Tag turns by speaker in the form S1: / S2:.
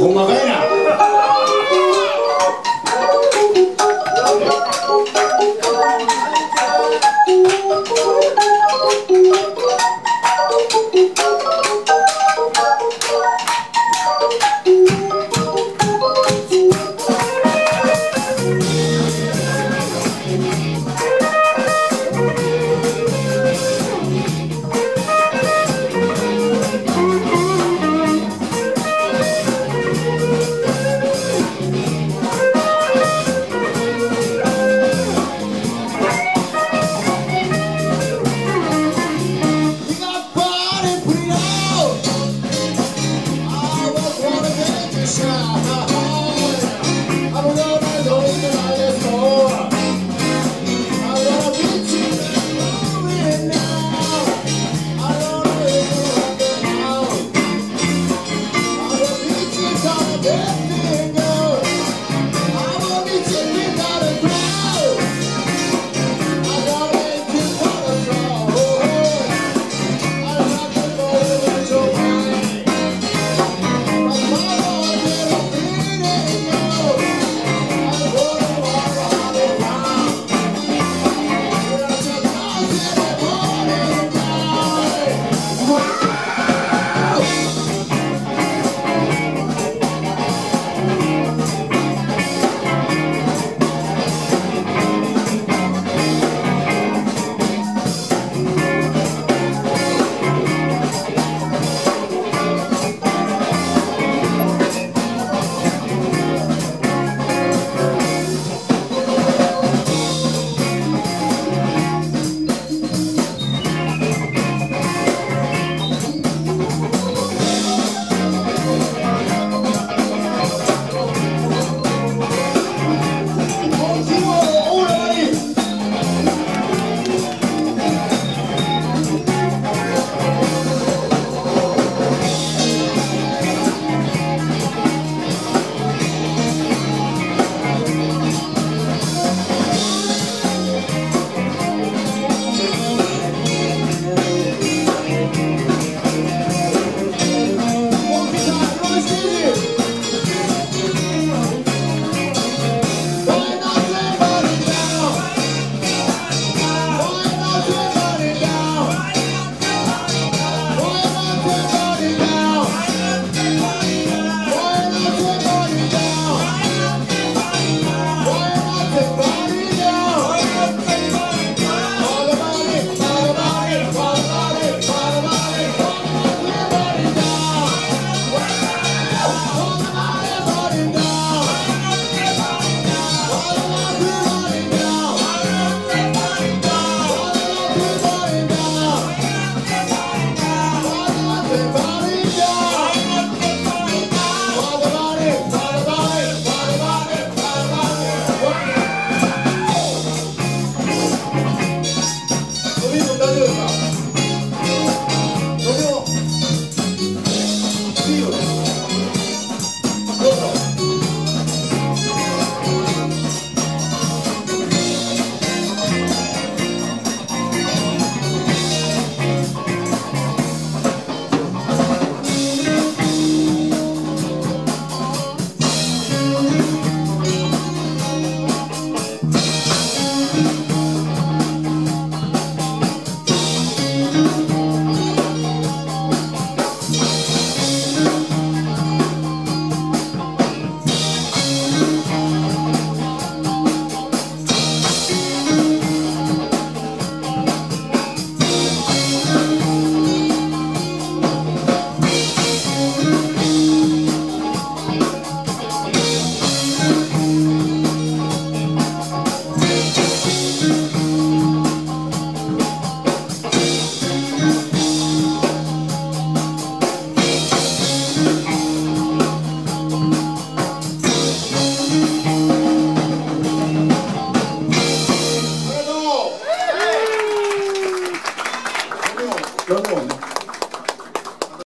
S1: Uma beira! Yeah.